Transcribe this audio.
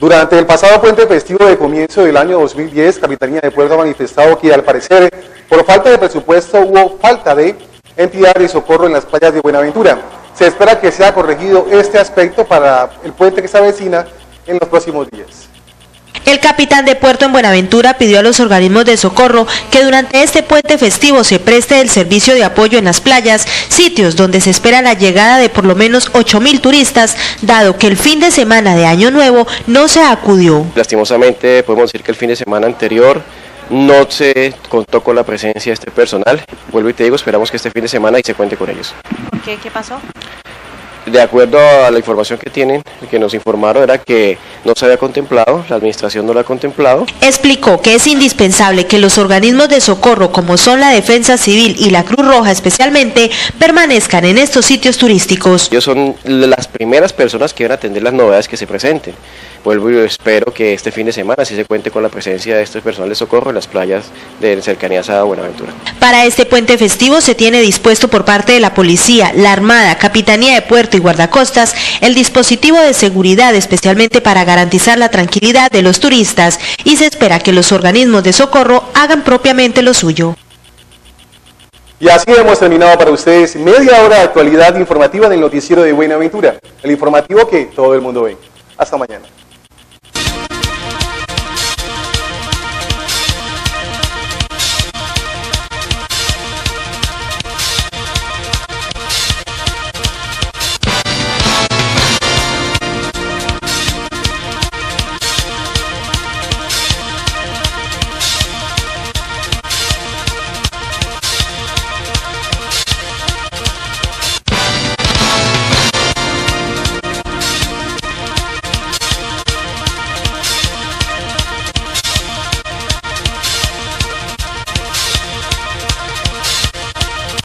Durante el pasado puente festivo de comienzo del año 2010, Capitanía de Puerto ha manifestado que al parecer, por falta de presupuesto, hubo falta de entidad de socorro en las playas de Buenaventura. Se espera que sea corregido este aspecto para el puente que se avecina en los próximos días. El capitán de puerto en Buenaventura pidió a los organismos de socorro que durante este puente festivo se preste el servicio de apoyo en las playas, sitios donde se espera la llegada de por lo menos 8.000 turistas, dado que el fin de semana de Año Nuevo no se acudió. Lastimosamente podemos decir que el fin de semana anterior no se contó con la presencia de este personal. Vuelvo y te digo, esperamos que este fin de semana y se cuente con ellos. ¿Por qué? ¿Qué pasó? De acuerdo a la información que tienen, que nos informaron era que no se había contemplado, la administración no lo ha contemplado. Explicó que es indispensable que los organismos de socorro como son la Defensa Civil y la Cruz Roja especialmente permanezcan en estos sitios turísticos. Ellos son las primeras personas que van a atender las novedades que se presenten. Vuelvo y espero que este fin de semana sí se cuente con la presencia de este personal de socorro en las playas de cercanías a Buenaventura. Para este puente festivo se tiene dispuesto por parte de la Policía, la Armada, Capitanía de Puerto y Guardacostas el dispositivo de seguridad especialmente para garantizar la tranquilidad de los turistas y se espera que los organismos de socorro hagan propiamente lo suyo. Y así hemos terminado para ustedes media hora de actualidad informativa del noticiero de Buenaventura, el informativo que todo el mundo ve. Hasta mañana.